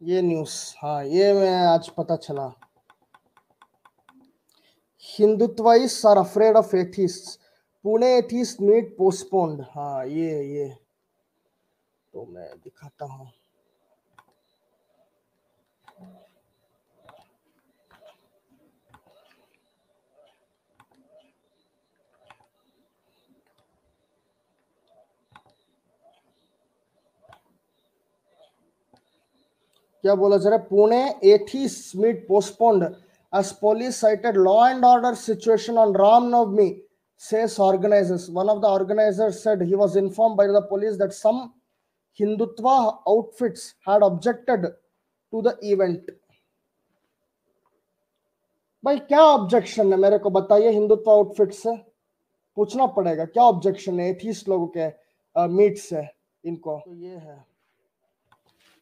ये न्यूज़ हाँ ये मैं आज पता चला। Hindutva is are afraid of atheist Pune atheist meet postponed हाँ ये ये। तो मैं दिखाता हूँ। क्या बोला जा रहा है? पुणे एथी meet postponed as police cited law and order situation on Ramnavami says organisers one of the organisers said he was inform by the police that some Hindutva outfits had objected to the event भाई क्या objection है? मेरे को बताइए Hindutva outfit से। पूछना पड़ेगा क्या ऑब्जेक्शन है? एथीस्ट लोगों के मीट्स uh, है इनको। तो ये है।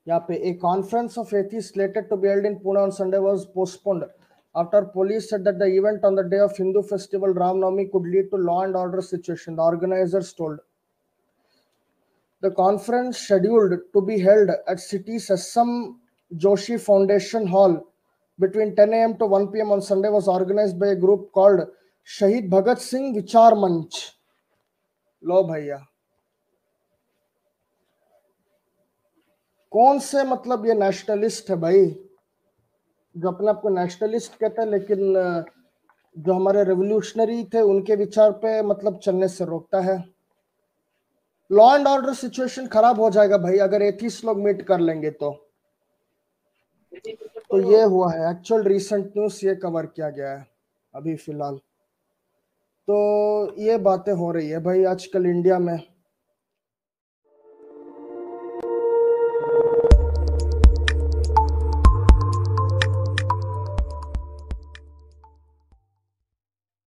यहाँ पे a conference of atheists slated to be held in Pune on Sunday was postponed after police said that the event on the day of Hindu festival Ram Navami could lead to law and order situation. The organizers told. The conference scheduled to be held at city's SM Joshi Foundation Hall between 10 a.m. to 1 p.m. on Sunday was organized by a group called Shahid Bhagat Singh Vichar Manch. लो भैया कौन से मतलब ये nationalist है भाई? जो अपने आप को नेशनलिस्ट कहते हैं, लेकिन जो हमारे रेवोल्यूशनरी थे, उनके विचार पे मतलब चलने से रोकता है। लॉ एंड ऑर्डर सिचुएशन खराब हो जाएगा भाई, अगर एथीस लोग मीट कर लेंगे तो। तो ये हुआ है। एक्चुअल रिसेंट न्यूज़ ये कवर किया गया है, अभी फ़िलहाल। तो ये बातें हो रही है भाई, आजकल इंडिया में।